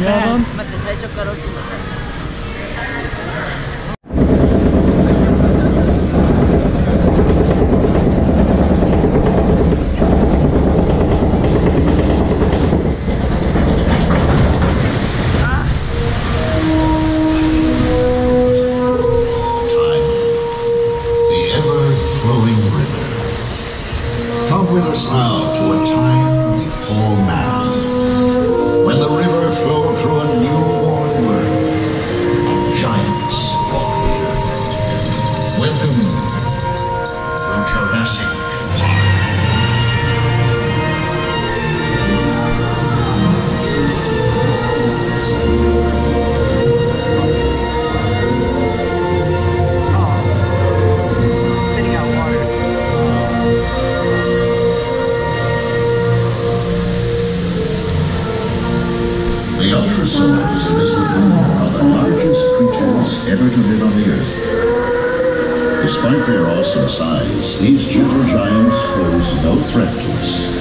the ever-flowing river. Come with us now. Are the largest creatures ever to live on the Earth. Despite their awesome size, these gentle giants pose no threat to us.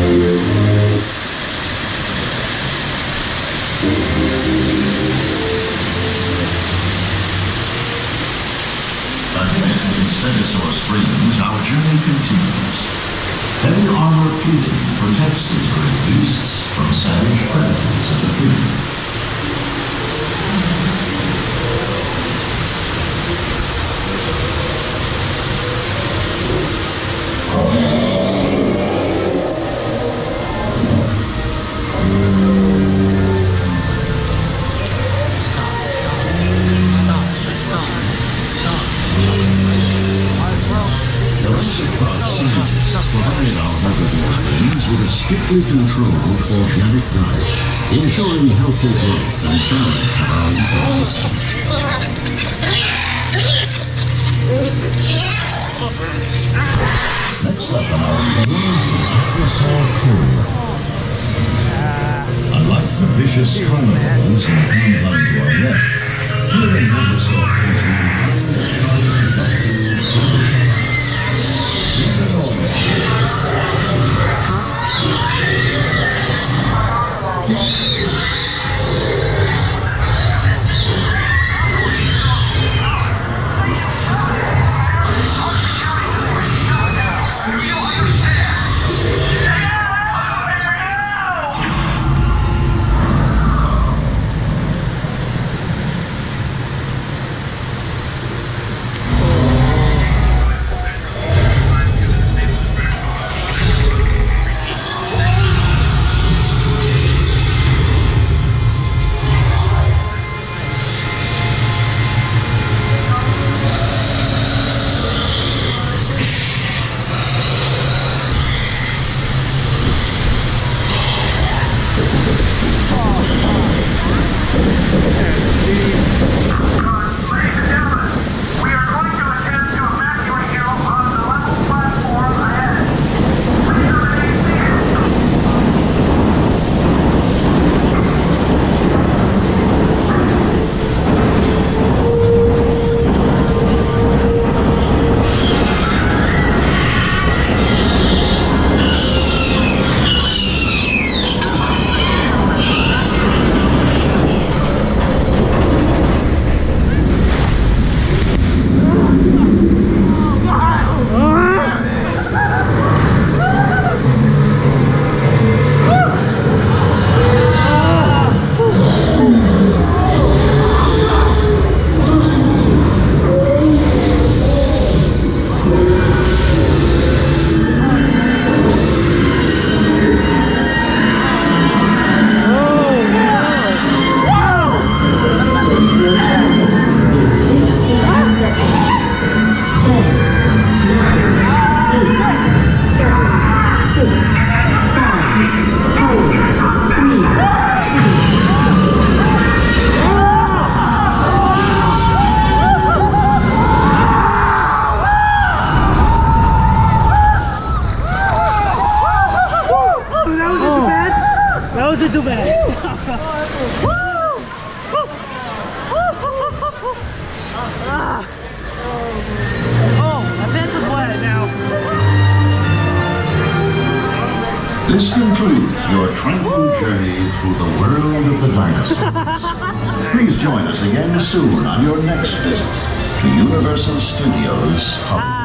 Ahead these great beasts from savage predators with a strictly controlled organic diet, ensuring healthy growth and balance of our ecosystem. Next up on our tour is Hadrosaur Cove. Unlike the vicious carnivores the compound to our left, here in Hadrosaur Cove This concludes your tranquil journey through the world of the dinosaurs. Please join us again soon on your next visit to Universal Studios Hollywood.